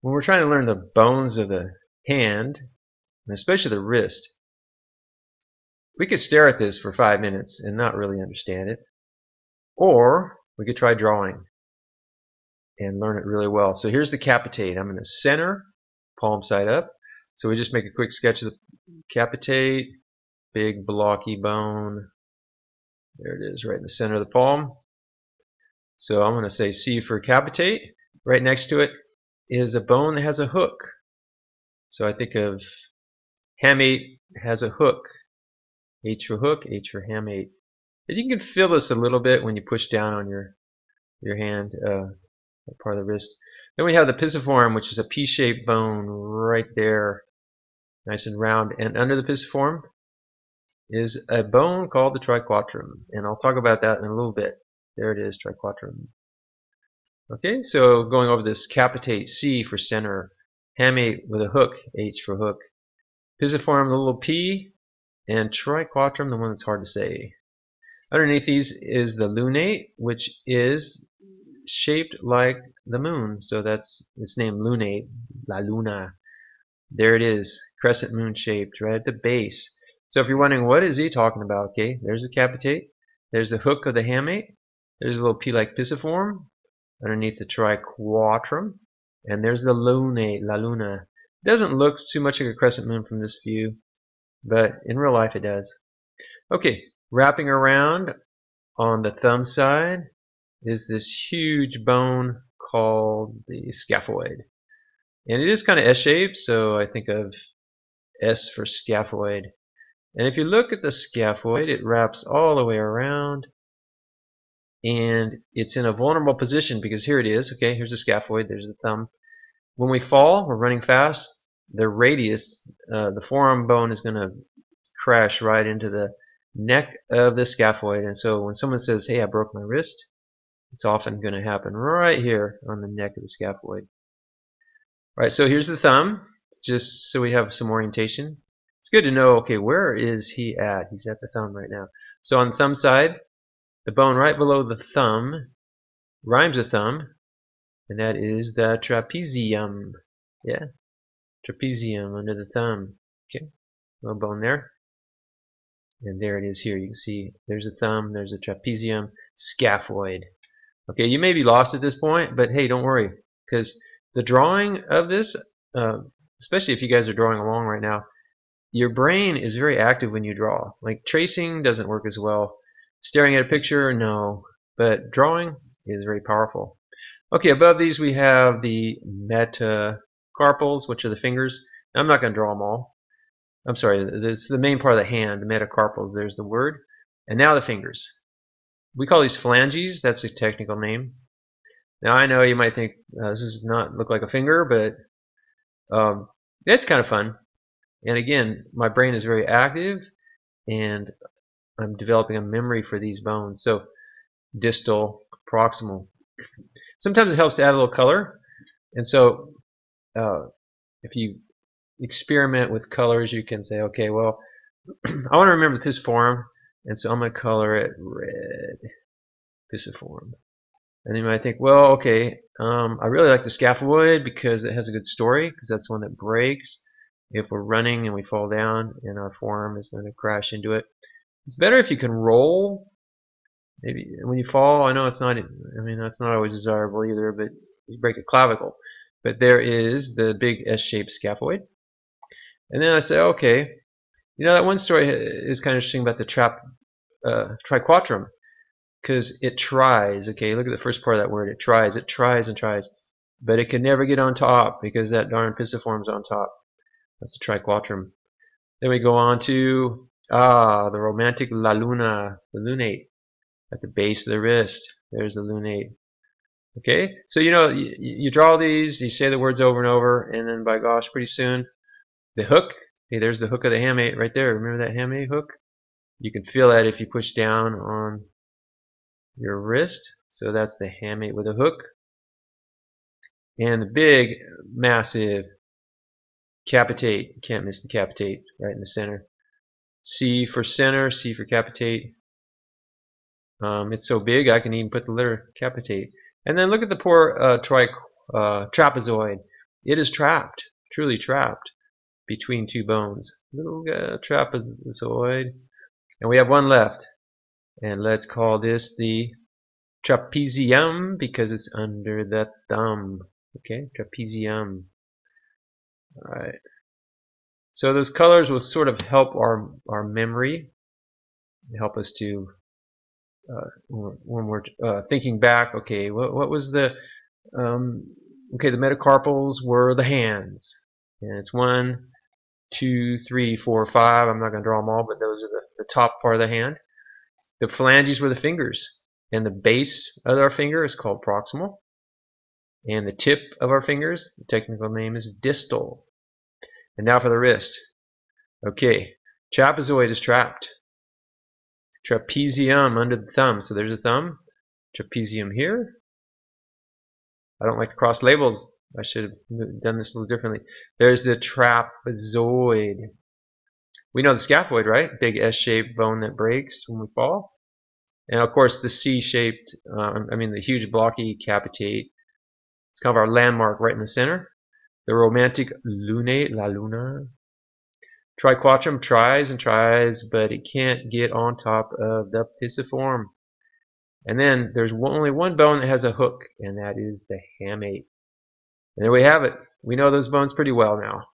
when we're trying to learn the bones of the hand, and especially the wrist, we could stare at this for five minutes and not really understand it. Or we could try drawing and learn it really well. So here's the capitate. I'm in the center, palm side up. So we just make a quick sketch of the capitate, big blocky bone. There it is, right in the center of the palm. So I'm going to say C for capitate. Right next to it is a bone that has a hook. So I think of hamate has a hook. H for hook, H for hamate. And you can feel this a little bit when you push down on your your hand, uh, part of the wrist. Then we have the pisiform, which is a P-shaped bone right there, nice and round. And under the pisiform is a bone called the triquetrum, and I'll talk about that in a little bit. There it is, triquetrum. Okay, so going over this capitate, C for center, hamate with a hook, H for hook, pisiform, the little P, and triquetrum, the one that's hard to say. Underneath these is the lunate, which is shaped like the moon, so that's its name lunate, la luna. There it is, crescent moon shaped, right at the base. So if you're wondering what is he talking about, okay, there's the capitate, there's the hook of the hamate, there's a little P-like pisiform underneath the triquetrum, and there's the lunate, la luna. Doesn't look too much like a crescent moon from this view, but in real life it does. Okay, wrapping around on the thumb side is this huge bone called the scaphoid. And it is kind of S-shaped, so I think of S for scaphoid. And if you look at the scaphoid, it wraps all the way around and it's in a vulnerable position because here it is. Okay, here's the scaphoid, there's the thumb. When we fall, we're running fast, the radius, uh, the forearm bone is going to crash right into the neck of the scaphoid. And so when someone says, hey, I broke my wrist, it's often going to happen right here on the neck of the scaphoid. All right, so here's the thumb, just so we have some orientation. It's good to know, okay, where is he at? He's at the thumb right now. So on the thumb side, the bone right below the thumb rhymes with thumb, and that is the trapezium. Yeah, trapezium under the thumb. Okay, little bone there. And there it is here. You can see there's a thumb, there's a trapezium, scaphoid. Okay, you may be lost at this point, but hey, don't worry, because the drawing of this, uh, especially if you guys are drawing along right now, your brain is very active when you draw. Like tracing doesn't work as well. Staring at a picture, no. But drawing is very powerful. Okay, above these we have the metacarpals, which are the fingers. I'm not going to draw them all. I'm sorry, it's the main part of the hand, the metacarpals, there's the word. And now the fingers. We call these phalanges, that's a technical name. Now I know you might think uh, this does not look like a finger, but um, it's kind of fun. And again, my brain is very active, and I'm developing a memory for these bones. So distal, proximal. Sometimes it helps to add a little color. And so uh, if you experiment with colors, you can say, okay, well, I want to remember the pisiform, and so I'm going to color it red, pisiform. And then you might think, well, okay, um, I really like the scaphoid because it has a good story, because that's one that breaks. If we're running and we fall down, and our forearm is going to crash into it. It's better if you can roll. Maybe when you fall, I know it's not. I mean, that's not always desirable either, but you break a clavicle. But there is the big S-shaped scaphoid. And then I say, okay, you know that one story is kind of interesting about the trap uh, triquetrum because it tries. Okay, look at the first part of that word. It tries. It tries and tries, but it can never get on top because that darn pisiform's on top. That's the triquetrum. Then we go on to ah the romantic la luna, the lunate at the base of the wrist. There's the lunate. Okay, so you know you, you draw these, you say the words over and over, and then by gosh, pretty soon the hook. Hey, there's the hook of the hamate right there. Remember that hamate hook? You can feel that if you push down on your wrist. So that's the hamate with a hook. And the big, massive capitate. Can't miss the capitate right in the center. C for center, C for capitate. Um, it's so big I can even put the letter capitate. And then look at the poor uh, tri uh, trapezoid. It is trapped, truly trapped, between two bones. Little uh, trapezoid. And we have one left. And let's call this the trapezium because it's under the thumb. Okay, trapezium. Alright. So those colors will sort of help our, our memory, help us to, uh, when we're uh, thinking back, okay, what, what was the, um, okay, the metacarpals were the hands. And it's one, two, three, four, five. I'm not going to draw them all, but those are the, the top part of the hand. The phalanges were the fingers. And the base of our finger is called proximal. And the tip of our fingers, the technical name is distal. And now for the wrist. Okay, trapezoid is trapped. Trapezium under the thumb. So there's a thumb. Trapezium here. I don't like to cross labels. I should have done this a little differently. There's the trapezoid. We know the scaphoid, right? Big S-shaped bone that breaks when we fall. And of course the C-shaped, uh, I mean the huge blocky capitate. It's kind of our landmark right in the center. The romantic lunate, la luna. Triquetrum tries and tries, but it can't get on top of the pisiform. And then there's only one bone that has a hook, and that is the hamate. And there we have it. We know those bones pretty well now.